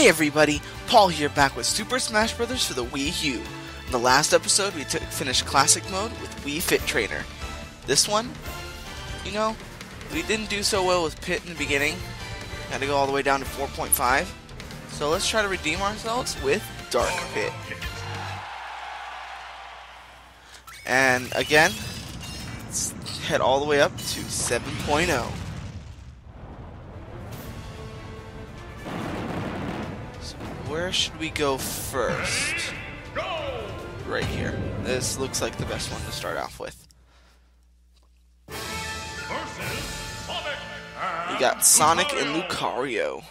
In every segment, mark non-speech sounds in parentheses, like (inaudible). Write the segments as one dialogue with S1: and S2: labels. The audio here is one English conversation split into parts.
S1: Hey everybody, Paul here back with Super Smash Bros. for the Wii U. In the last episode, we finished Classic Mode with Wii Fit Trainer. This one, you know, we didn't do so well with Pit in the beginning. Had to go all the way down to 4.5. So let's try to redeem ourselves with Dark Pit. And again, let's head all the way up to 7.0. where should we go first? Right here. This looks like the best one to start off with. We got Sonic and Lucario.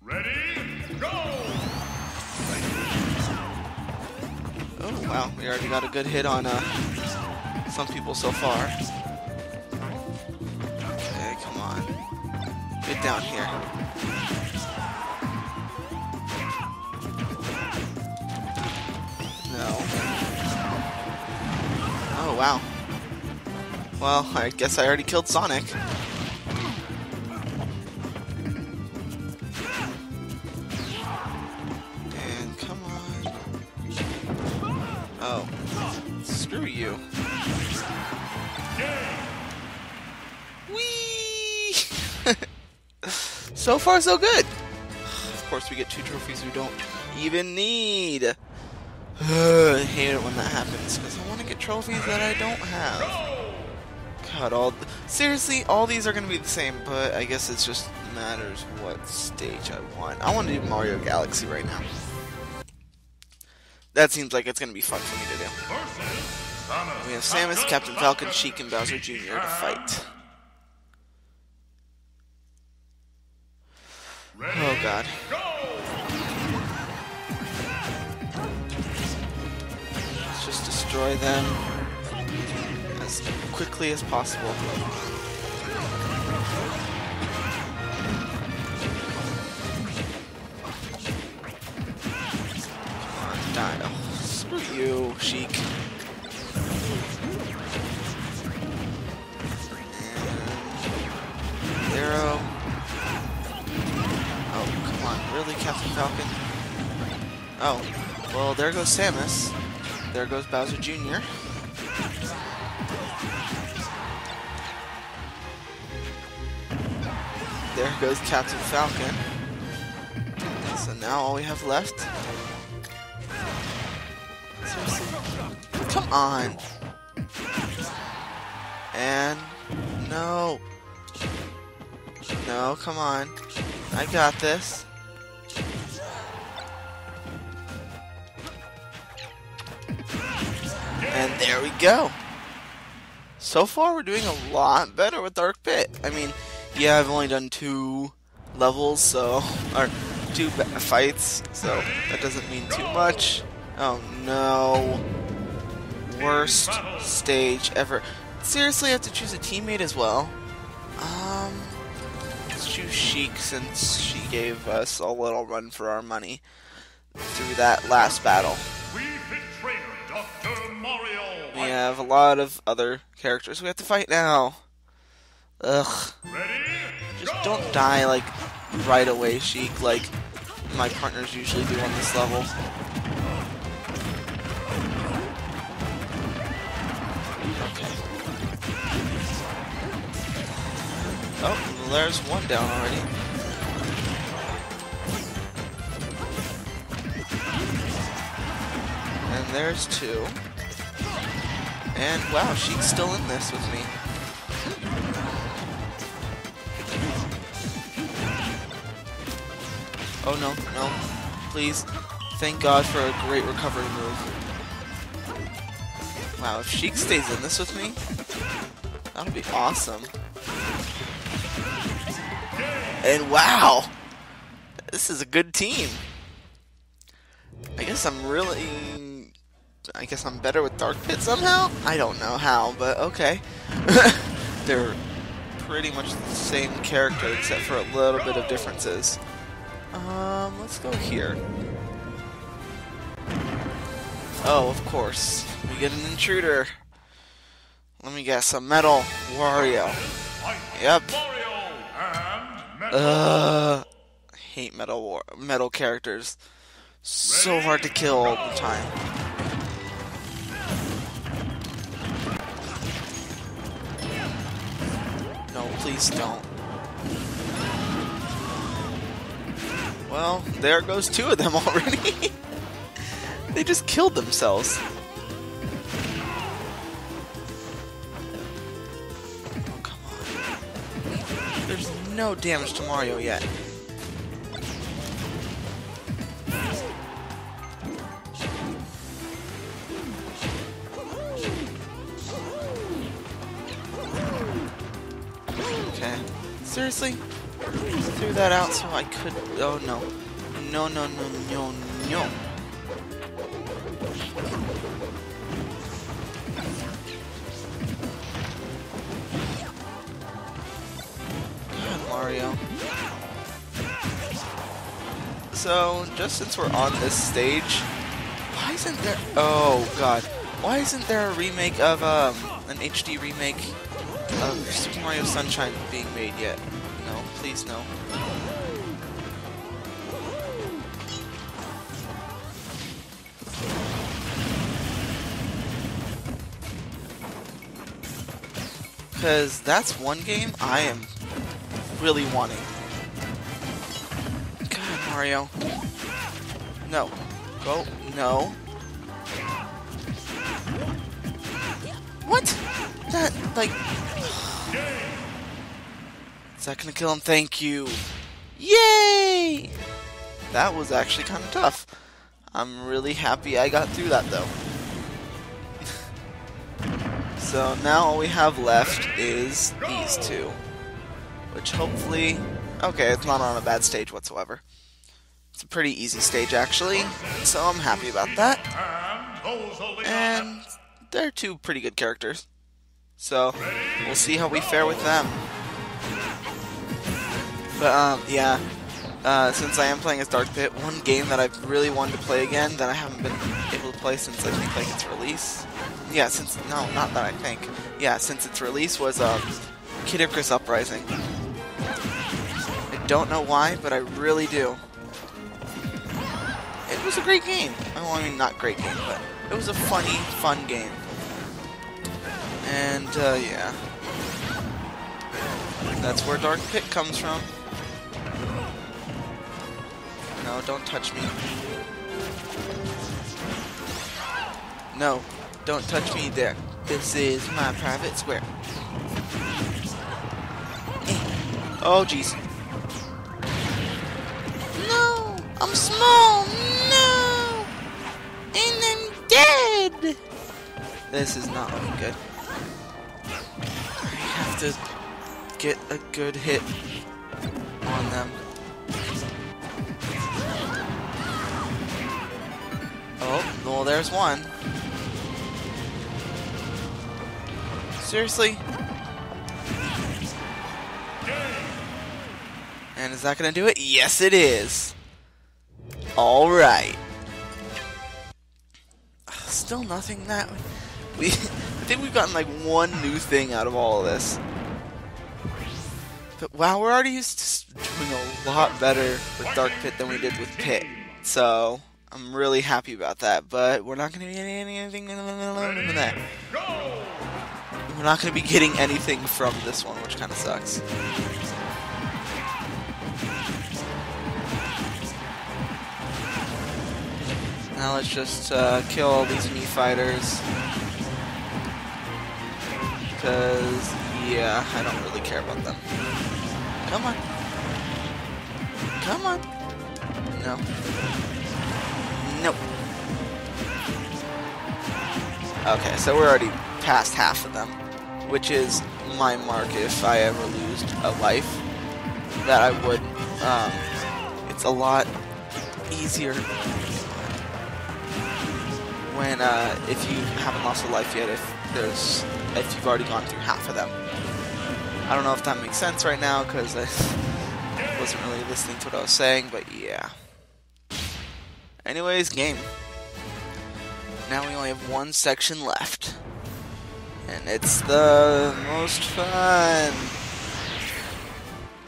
S1: Ready, go! Oh wow, we already got a good hit on uh, some people so far. Okay, come on. Get down here. Oh, wow. Well, I guess I already killed Sonic. And come on. Oh. Screw you. Whee! (laughs) so far, so good. Of course, we get two trophies we don't even need. I hate it when that happens because I want to get trophies that I don't have. God, all seriously, all these are gonna be the same, but I guess it just matters what stage I want. I want to do Mario Galaxy right now. That seems like it's gonna be fun for me to do. We have Samus, Captain Falcon, Sheik, and Bowser Jr. to fight. Oh God. Destroy them as quickly as possible. You, Sheik. Zero. Oh, come on. Really, Captain Falcon? Oh, well, there goes Samus there goes Bowser Jr. There goes Captain Falcon. So now all we have left... Come on! And... No! No, come on. I got this. And there we go. So far, we're doing a lot better with Dark Pit. I mean, yeah, I've only done two levels, so (laughs) or two fights, so that doesn't mean too much. Oh no, worst stage ever. Seriously, I have to choose a teammate as well. Um, let's choose Sheik since she gave us a little run for our money through that last battle. Have a lot of other characters we have to fight now. Ugh. Just don't die, like, right away, Sheik, like my partners usually do on this level. Okay. Oh, there's one down already. And there's two. And wow, she's still in this with me. Oh no, no. Please. Thank God for a great recovery move. Wow, if Sheik stays in this with me, that'll be awesome. And wow! This is a good team. I guess I'm really I guess I'm better with Dark Pit somehow? I don't know how, but okay. (laughs) They're pretty much the same character except for a little bit of differences. Um, let's go here. Oh, of course. We get an intruder. Let me guess, a metal Wario. Yep. Uh, hate metal war metal characters. So hard to kill all the time. Please don't. Well, there goes two of them (laughs) already. they just killed themselves. Oh, come on. There's no damage to Mario yet. Seriously? Threw that out so I could. Oh no. No, no, no, no, no. God, Mario. So, just since we're on this stage, why isn't there. Oh, God. Why isn't there a remake of, um, an HD remake Um, of Super Mario Sunshine being made yet? No, please no. Because that's one game I am really wanting. God, Mario. No. Go. No. What? That, like... Is that gonna kill him? Thank you. Yay! That was actually kind of tough. I'm really happy I got through that, though. (laughs) so now all we have left is these two. Which hopefully... Okay, it's not on a bad stage whatsoever. It's a pretty easy stage, actually. So I'm happy about that. And they're two pretty good characters. So, we'll see how we fare with them. But, um, yeah. Uh, since I am playing as Dark Pit, one game that I've really wanted to play again that I haven't been able to play since I think like its release. Yeah, since no, not that I think. Yeah, since its release was um, Kid Icarus Uprising. I don't know why, but I really do. It was a great game. I mean, not great game, but it was a funny, fun game. And uh, yeah, that's where Dark Pit comes from. No, don't touch me. No, don't touch me there. This is my private square. Oh, jeez. No, I'm small. No, and I'm dead. This is not looking good. Have to get a good hit on them. Oh, well, there's one. Seriously? And is that gonna do it? Yes, it is. Alright. Still nothing that... We, (laughs) I think we've gotten like one new thing out of all of this. But wow, we're already used to doing a lot better with Dark Pit than we did with Pit. So, I'm really happy about that. But we're not going to be getting anything in that. We're not going to be getting anything from this one, which kind of sucks. Now let's just uh, kill all these Mii fighters. Because, yeah, I don't really care about them. Come on. Come on. No. Nope. Okay, so we're already past half of them, which is my mark if I ever lose a life. That I would. Um, it's a lot easier when uh, if you haven't lost a life yet. If there's if you've already gone through half of them. I don't know if that makes sense right now because I (laughs) wasn't really listening to what I was saying, but yeah. Anyways, game. Now we only have one section left. And it's the most fun.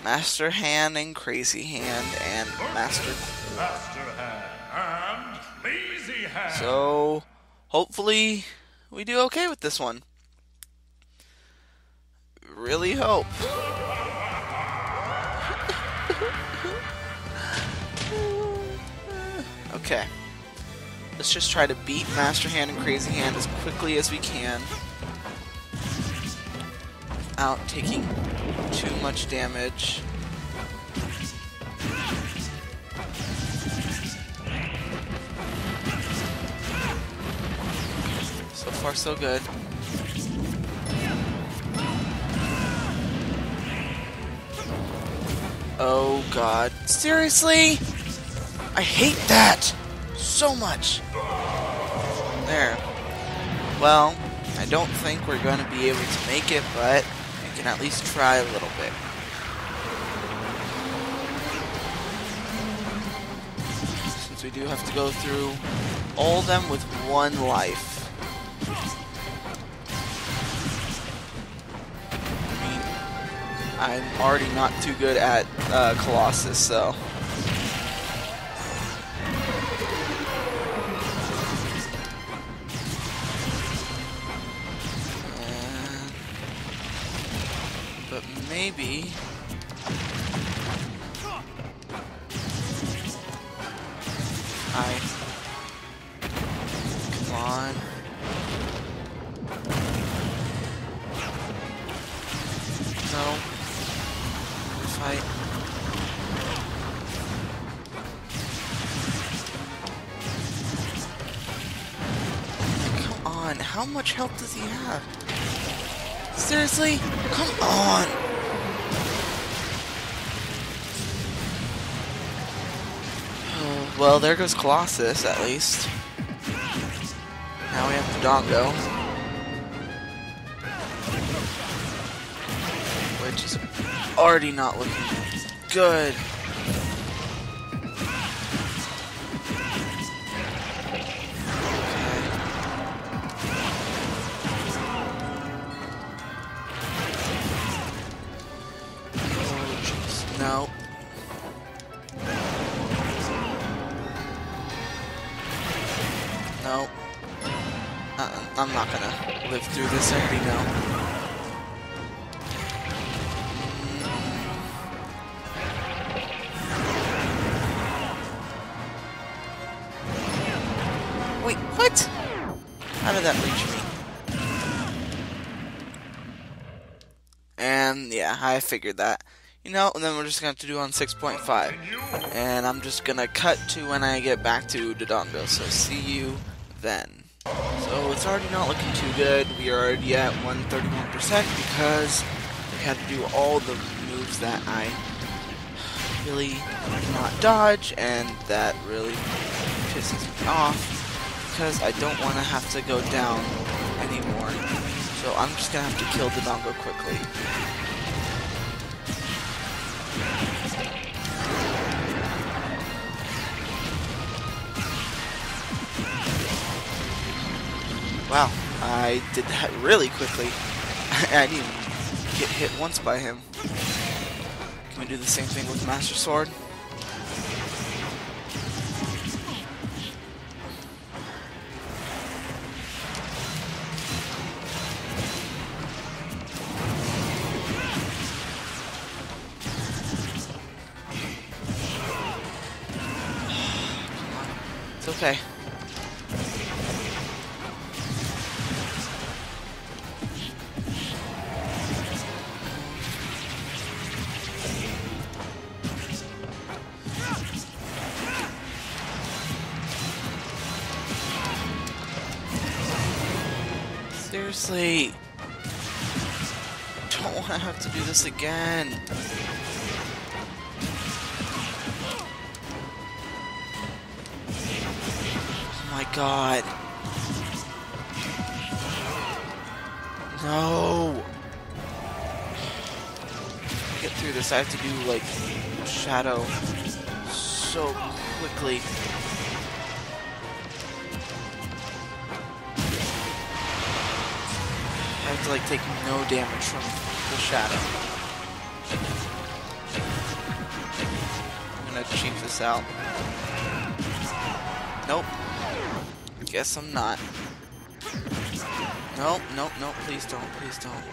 S1: Master Hand and Crazy Hand and Master.
S2: Master Hand and Crazy Hand.
S1: So, hopefully, we do okay with this one. Really hope. okay. Let's just try to beat Master Hand and Crazy Hand as quickly as we can. Without taking too much damage. So far, so good. Oh god. Seriously? I hate that so much. There. Well, I don't think we're going to be able to make it, but we can at least try a little bit. Since we do have to go through all of them with one life. I'm already not too good at uh, Colossus, so... how much health does he have? Seriously? Come on! Well, there goes Colossus, at least. Now we have Dodongo. Which is already not looking good. Jeez. No. No. Uh, I'm not gonna live through this, already know. Wait, what? How did that reach me? And yeah, I figured that. You know, and then we're just gonna have to do on 6.5. And I'm just gonna cut to when I get back to Dodongo, so see you then. So it's already not looking too good. We are already at 131% because we had to do all the moves that I really not dodge, and that really pisses me off because I don't want to have to go down anymore. So I'm just gonna have to kill Dodongo quickly. Wow, I did that really quickly. (laughs) I didn't even get hit once by him. Can we do the same thing with Master Sword? Seriously. Don't want to have to do this again. Oh my god. No. Get through this, I have to do like shadow so quickly. I have to like take no damage from the shadow. I'm gonna cheat this out. Nope. Guess I'm not. Nope, nope, nope, please don't, please don't.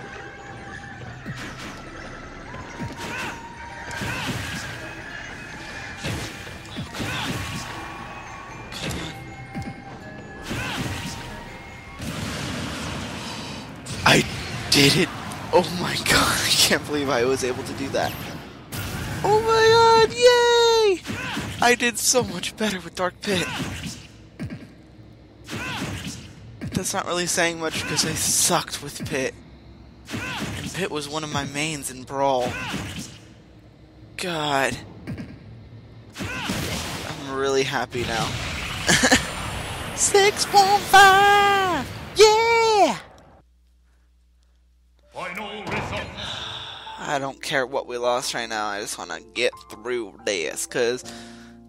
S1: Did it! Oh my (laughs) god, I can't believe I was able to do that. Oh my god, yay! I did so much better with Dark Pit. That's not really saying much because I sucked with Pit. And Pit was one of my mains in Brawl. God. I'm really happy now. (laughs) 6.5! Yeah!
S2: Final. (sighs)
S1: I don't care what we lost right now. I just want to get through this because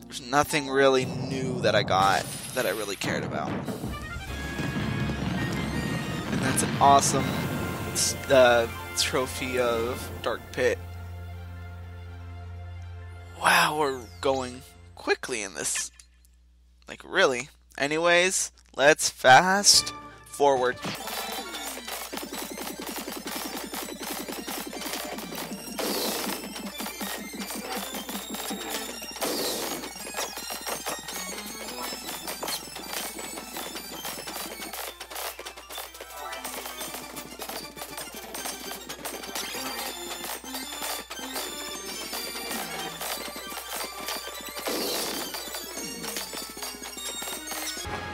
S1: there's nothing really new that I got that I really cared about. And that's an awesome uh, trophy of Dark Pit. Wow, we're going quickly in this. Like, really. Anyways, let's fast forward.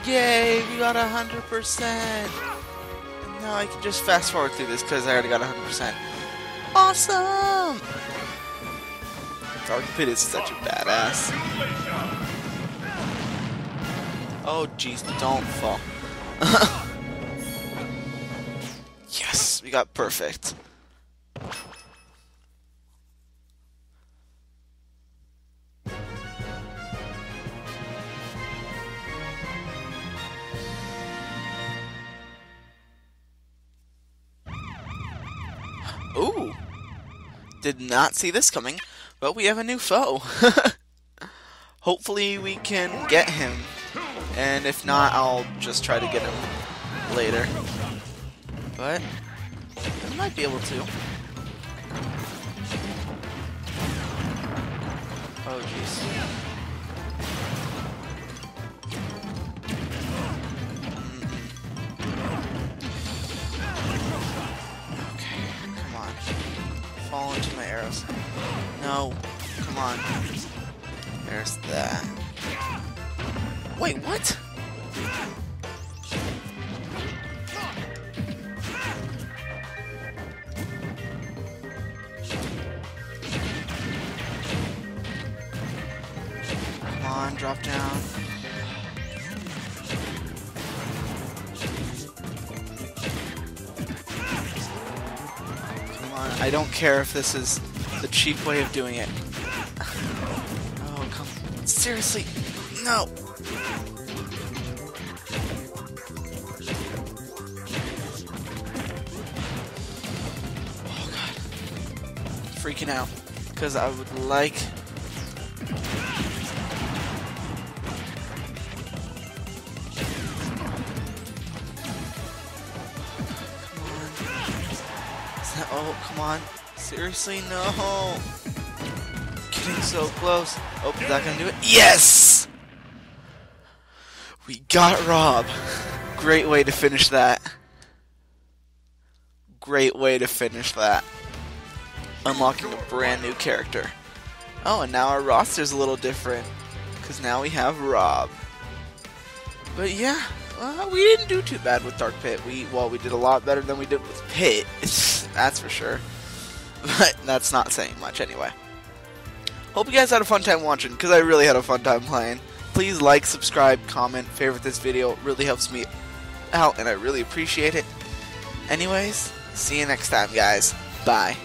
S1: Yay, we got hundred percent. Now I can just fast forward through this because I already got hundred percent. Awesome! Dark Pit is such a badass. Oh jeez, don't fall. (laughs) yes, we got perfect. Ooh! Did not see this coming, but we have a new foe. (laughs) Hopefully we can get him. And if not, I'll just try to get him later. But I might be able to. Oh jeez. Fall into my arrows. No, come on. There's that. Wait, what? Come on, drop down. I don't care if this is the cheap way of doing it. Oh, come. Seriously, no. Oh god. Freaking out. Because I would like. Come on. Seriously? No. Getting so close. Oh, is that gonna do it? Yes! We got Rob. Great way to finish that. Great way to finish that. Unlocking a brand new character. Oh, and now our roster's a little different. Because now we have Rob. But yeah, well, we didn't do too bad with Dark Pit. We well, we did a lot better than we did with Pit. (laughs) that's for sure. (laughs) But that's not saying much anyway. Hope you guys had a fun time watching, because I really had a fun time playing. Please like, subscribe, comment, favorite this video. It really helps me out, and I really appreciate it. Anyways, see you next time, guys. Bye.